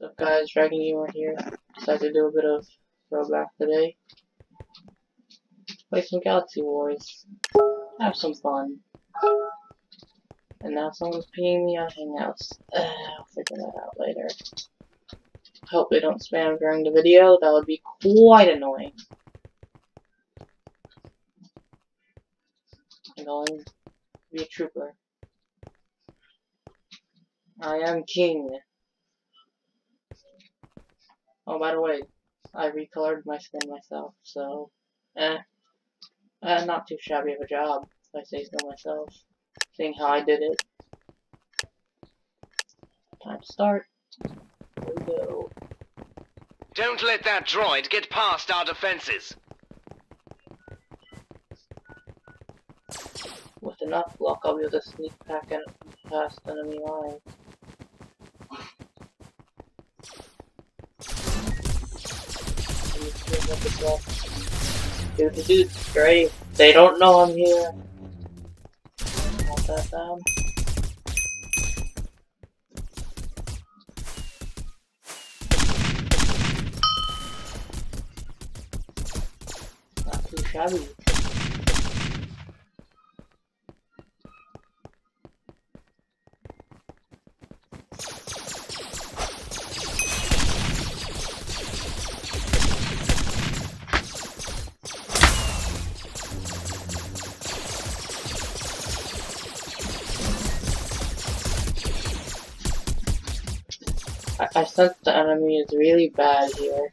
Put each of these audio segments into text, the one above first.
What's up guys, Dragon Gamer here. Decided to do a bit of throwback today. Play some Galaxy Wars. Have some fun. And now someone's pinging me on Hangouts. Uh, I'll figure that out later. Hope they don't spam during the video, that would be quite annoying. Be a trooper. I am king. Oh, by the way, I recolored my skin myself, so, eh. Uh, not too shabby of a job, if I say so myself, seeing how I did it. Time to start. Here we go. Don't let that droid get past our defenses. With enough luck, I'll be able to sneak back in past enemy lines. Dude, the dude's great. They don't know I'm here. Not that down. Not too shabby. The enemy is really bad here.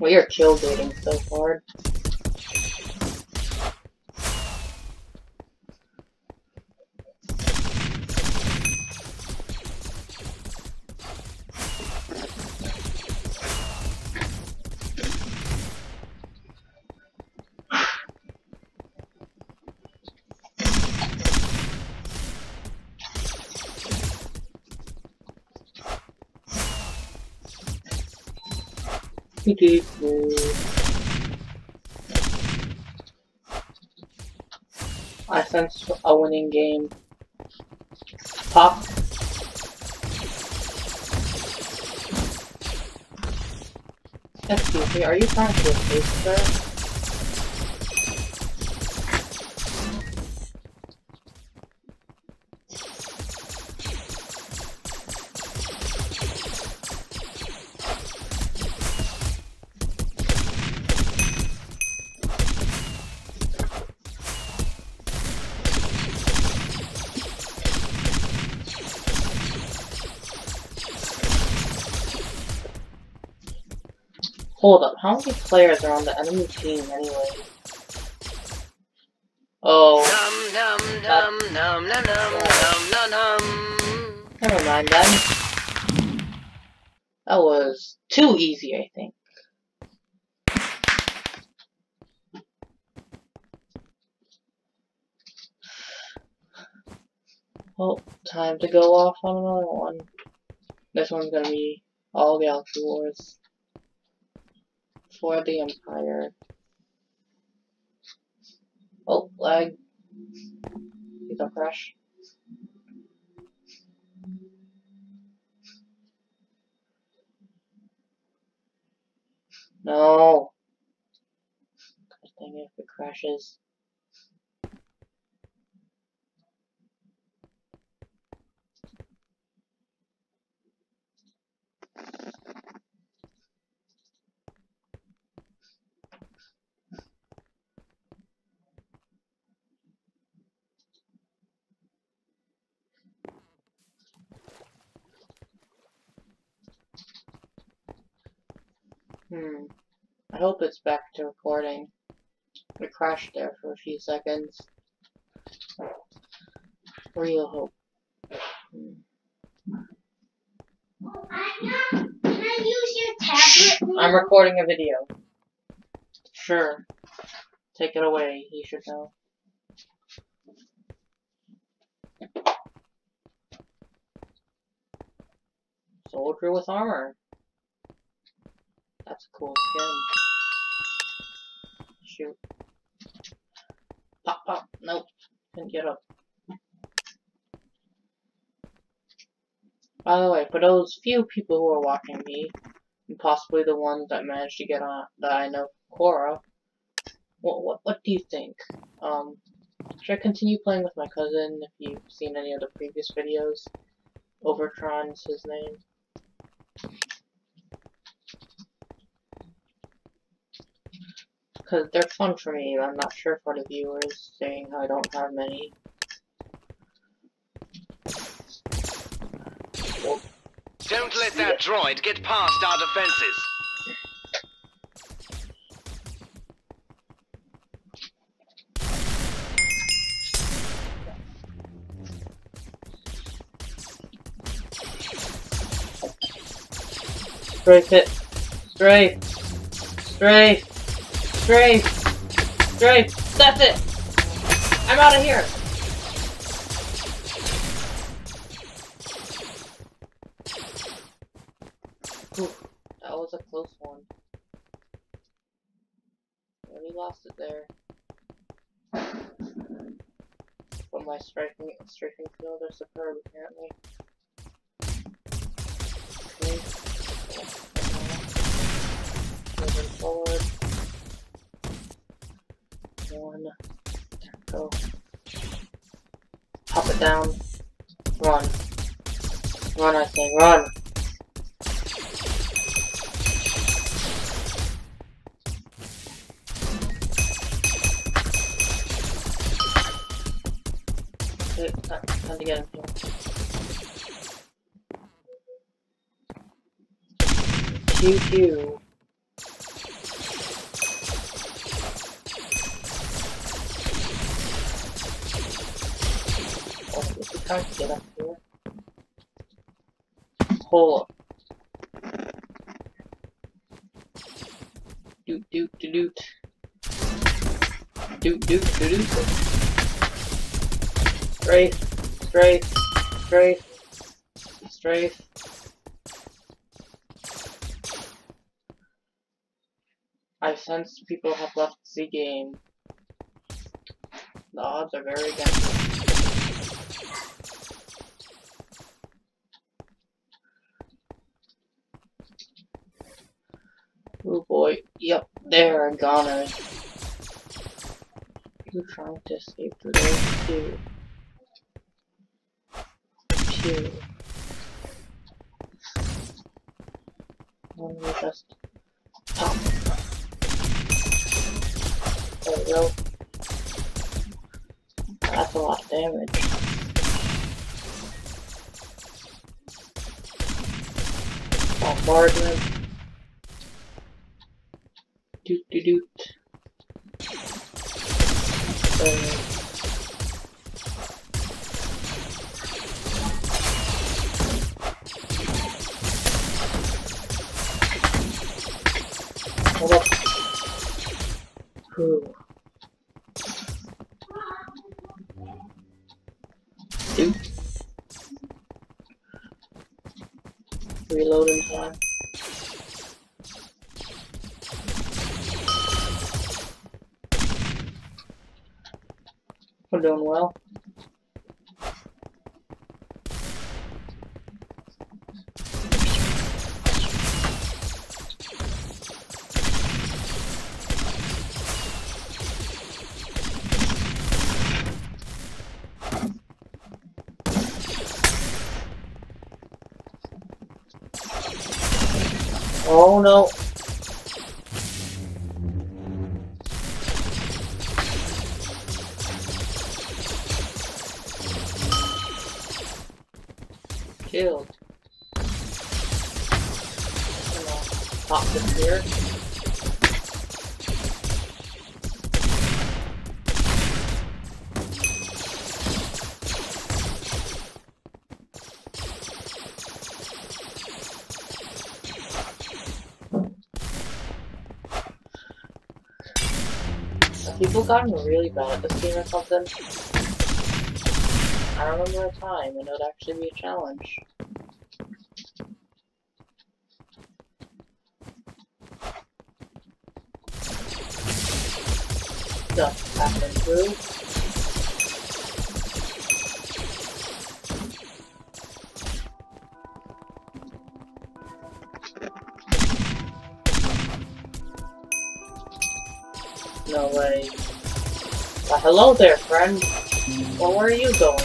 We are kill baiting so hard. I eh, sense a winning game. Pop. Excuse me, are you trying to escape, sir? Hold up, how many players are on the enemy team anyway? Oh, Num num num never mind then. That was too easy, I think. Well, time to go off on another one. This one's gonna be all Galaxy Wars for the Empire. Oh, lag. Please don't crash. No. God dang it, if it crashes. Hmm. I hope it's back to recording. It crashed there for a few seconds. Real hope. Hmm. Can I use your tablet? I'm recording a video. Sure. Take it away, you should know. Soldier with armor. That's a cool skin. Shoot. Pop, pop. Nope. Couldn't get up. By the way, for those few people who are watching me, and possibly the ones that managed to get on that I know Quora, what what what do you think? Um, should I continue playing with my cousin? If you've seen any of the previous videos, Overtron is his name. Because they're fun for me, I'm not sure for the viewers, saying I don't have many. Don't let that droid get past our defenses. Strafe it. Strafe. Strafe. Strafe. Strafe. That's it. I'm out of here. That was a close one. Really lost it there. But my striking striking skills are superb apparently. Moving forward. One. Go. Pop it down. Run. Run, I say, run! Okay, time, to get him here. Pew this to get up here. Hold up. Doot doot doot doot. Doot doot doot doot. Strafe, strafe, strafe, strafe. I sense people have left the game. The odds are very against us. Oh boy, yep, they're a goner. You trying to escape through those two. Two. One we just pop. There we go. That's a lot of damage. Oh, Bombardment. Doot doot. Uh. Reloading time. We're doing well. People gotten really bad at this game or something? I don't remember a time when it would actually be a challenge. Just passing through. Hello there, friend. Where are you going?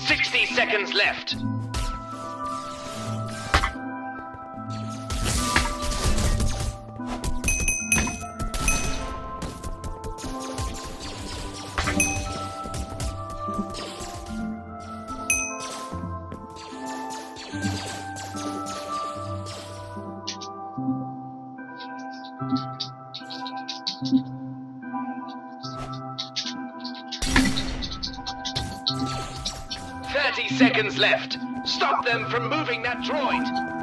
Sixty seconds left. Them from moving that droid.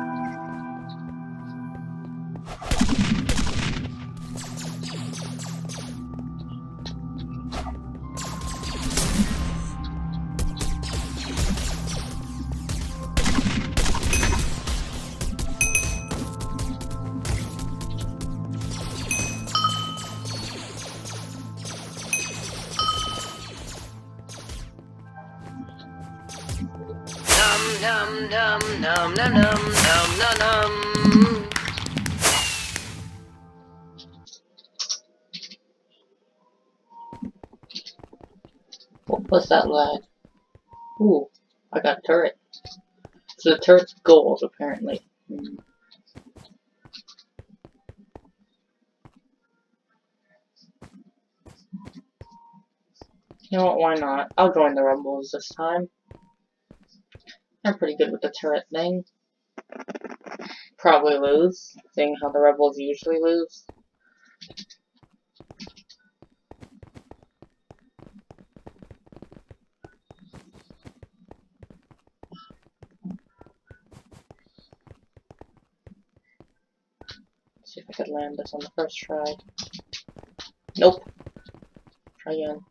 Num num num num num num. What was that lad? Ooh, I got a turret. So the turret's gold, apparently. Hmm. You know what, why not? I'll join the Rumbles this time. I'm pretty good with the turret thing. Probably lose, seeing how the Rebels usually lose. See if I could land this on the first try. Nope. Try again.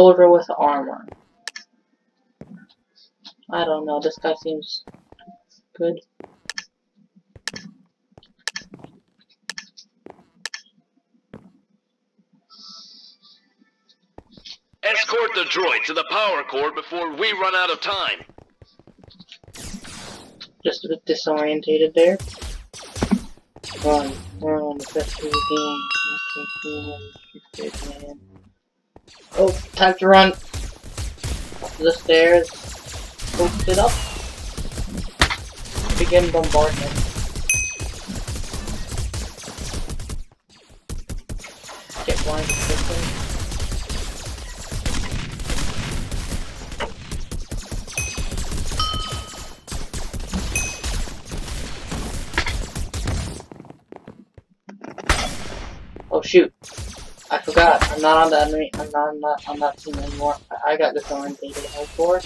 Soldier with armor. I don't know, this guy seems good. Escort the droid to the power core before we run out of time. Just a bit disorientated there. Run, run, that's the game. Okay, man. Oh, time to run. The stairs. Post it up. Begin bombardment. Get blinded quickly. I forgot. I'm not on enemy. I'm not on that, on that team anymore. I, I got disorientated before.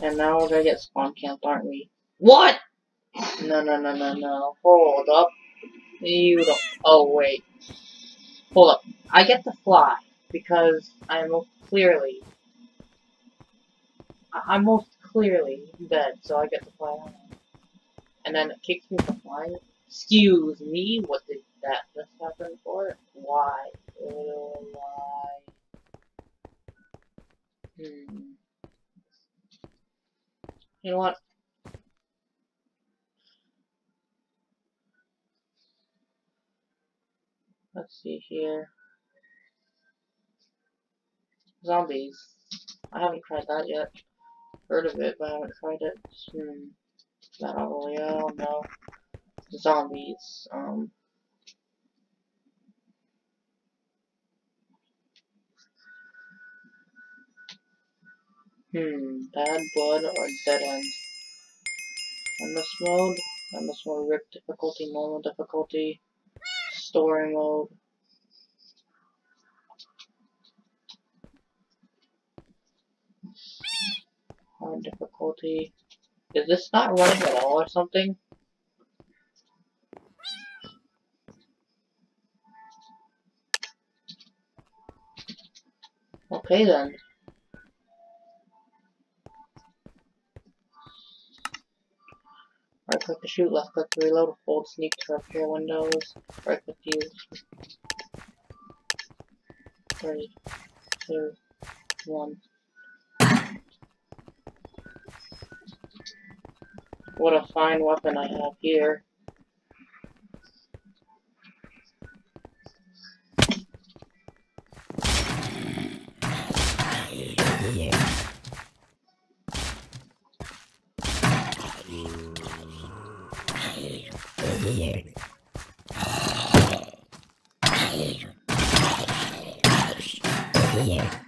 And now we're gonna get spawn camped, aren't we? What? No, no, no, no, no. Hold up. You don't. Oh, wait. Hold up. I get to fly because I'm most clearly. I- I'm most clearly dead, so I get to fly on. And then it kicks me from flying. Excuse me, what did that just happen for? Why? Oh, why? Hmm. You know what? Let's see here. Zombies. I haven't tried that yet. Heard of it, but I haven't tried it. Hmm. Battle Royale, no zombies. Um, hmm, bad blood or dead end. Endless mode, Endless mode, rip difficulty, normal difficulty, story mode. Hard difficulty. Is this not running at all or something? Okay then. Right click to shoot, left click to reload, hold sneak to repair windows, right click to use. Three, two, one. What a fine weapon I have here. Iron. Iron. Iron. Iron.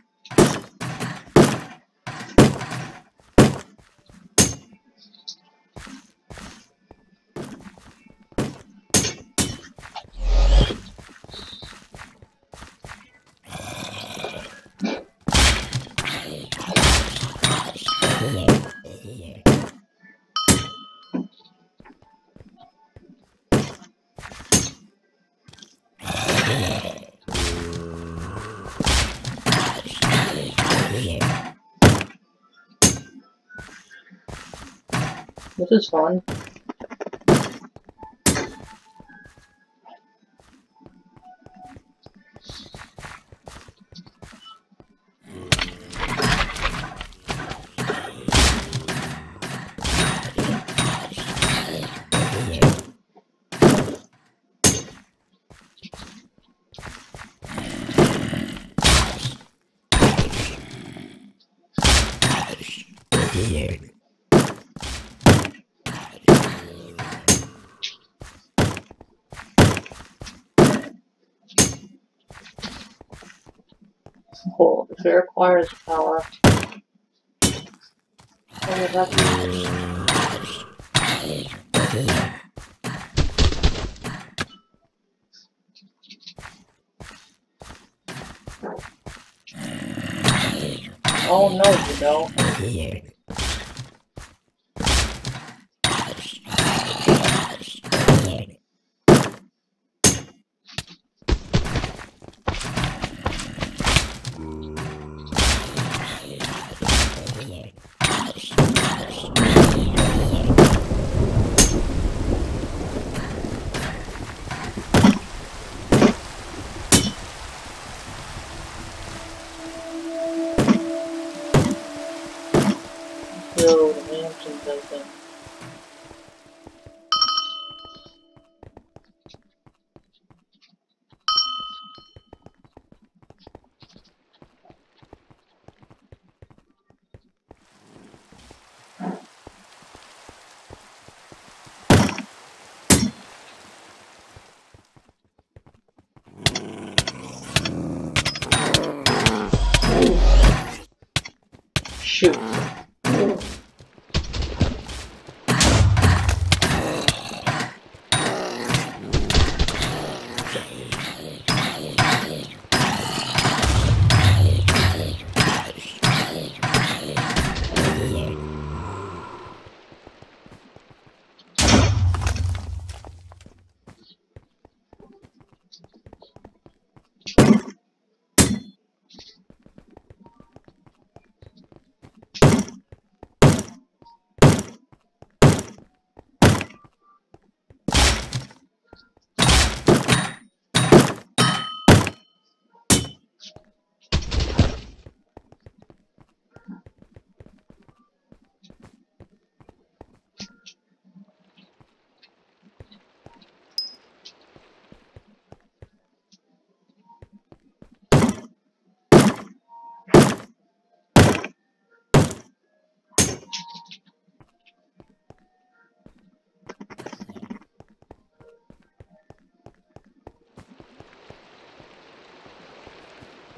This is fun. If it requires power. Oh, no, you don't.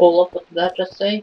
pull up, what did that just say?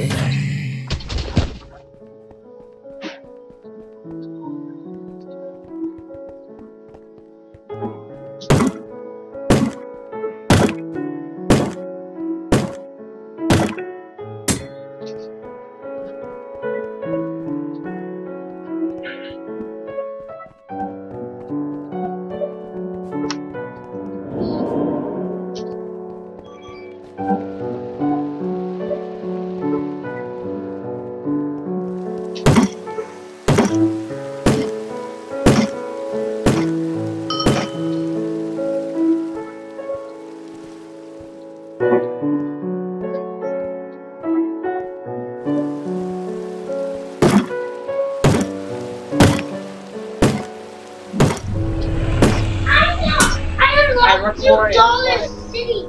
I You dollar City.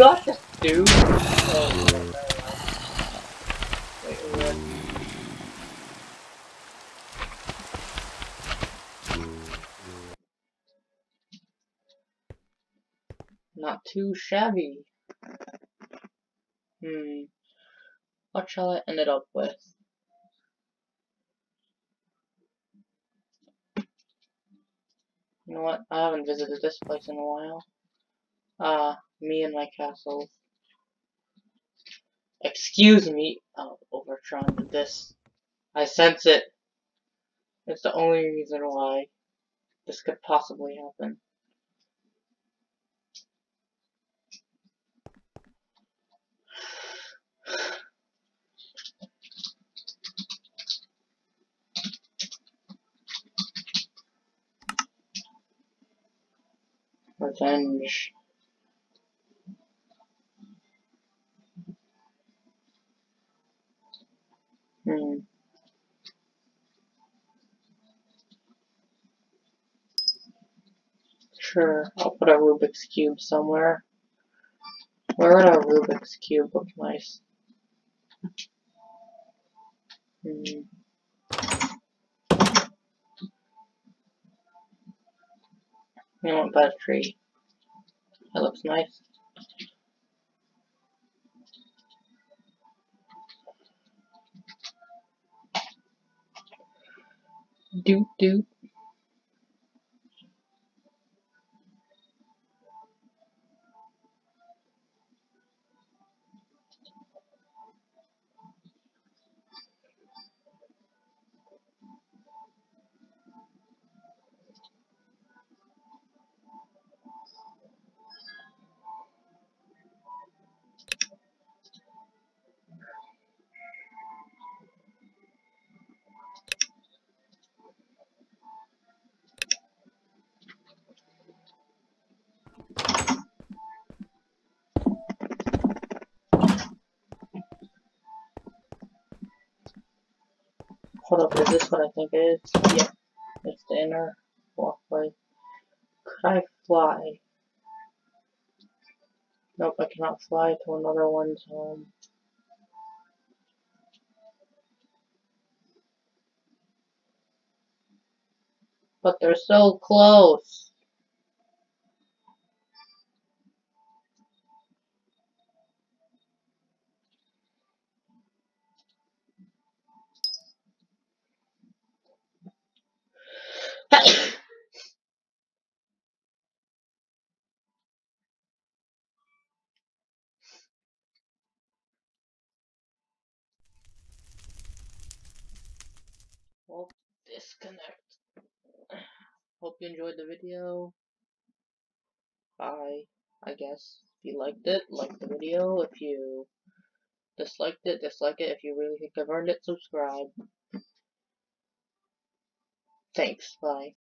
Got this, dude! Oh. Wait, what? Not too shabby. Hmm. What shall I end it up with? You know what? I haven't visited this place in a while. Ah, me and my castle. Excuse me. Oh, Overtron did this. I sense it. It's the only reason why this could possibly happen. Revenge. Hmm. Sure, I'll put a Rubik's Cube somewhere. Where would a Rubik's Cube look nice? Hmm. You want that tree? That looks nice. Doot doot. Hold up, is this what I think it is? Yeah, it's the inner walkway. Could I fly? Nope, I cannot fly to another one's home. But they're so close. Well, disconnect. Hope you enjoyed the video. Bye, I guess. If you liked it, like the video. If you disliked it, dislike it. If you really think I've earned it, subscribe. Thanks, bye.